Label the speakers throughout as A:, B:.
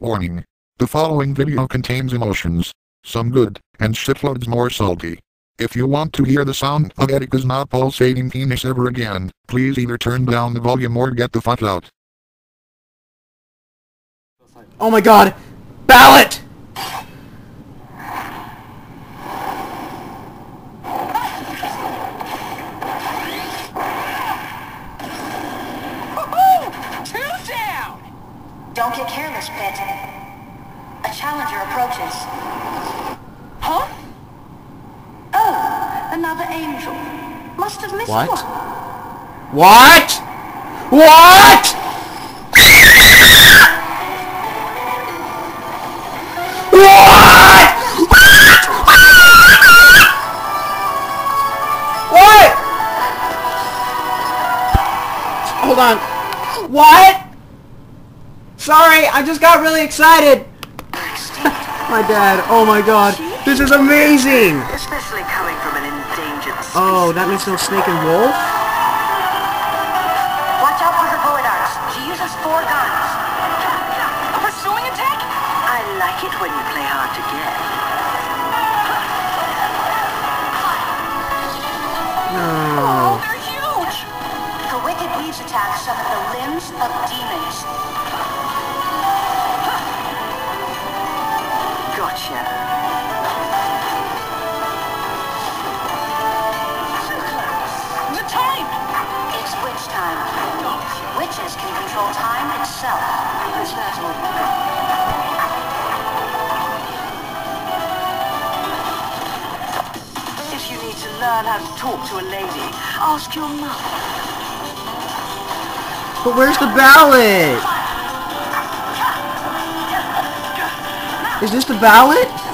A: Warning. The following video contains emotions. Some good, and shitloads more salty. If you want to hear the sound of Erika's not pulsating penis ever again, please either turn down the volume or get the fuck out.
B: Oh my god! Ballot!
C: Two down!
D: Don't get careless, Pit. A challenger approaches.
C: Huh?
D: Oh, another angel. Must have missed
B: What?
D: one.
B: What? What? What? What? Hold on. What? Sorry, I just got really excited. my dad. Oh my god. This is amazing.
E: Especially coming from an endangered oh, species.
B: Oh, that means no snake and wolf?
D: Watch out for her void arts. She uses four guns.
C: A pursuing attack?
E: I like it when you play hard to get.
B: No.
C: Oh, they're huge!
D: Her wicked weaves attack summon the limbs of control time itself.
E: Is that all? If you need to learn how to talk to a lady, ask your mother.
B: But where's the ballot? Is this the ballot?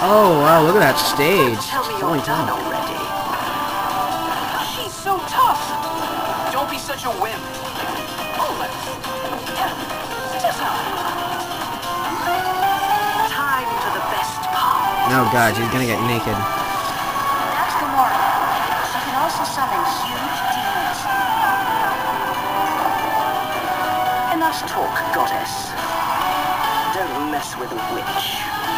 B: Oh wow, look at that stage.
E: Tell me
B: Holy
E: done
B: cow.
E: already.
C: She's so tough! Don't be such a wimp. Oh, it. Just
E: Time for the best part.
B: No, God, she's gonna get naked.
D: That's Gomorrah. She can also summon huge demons.
E: Enough talk, goddess. Don't mess with a witch.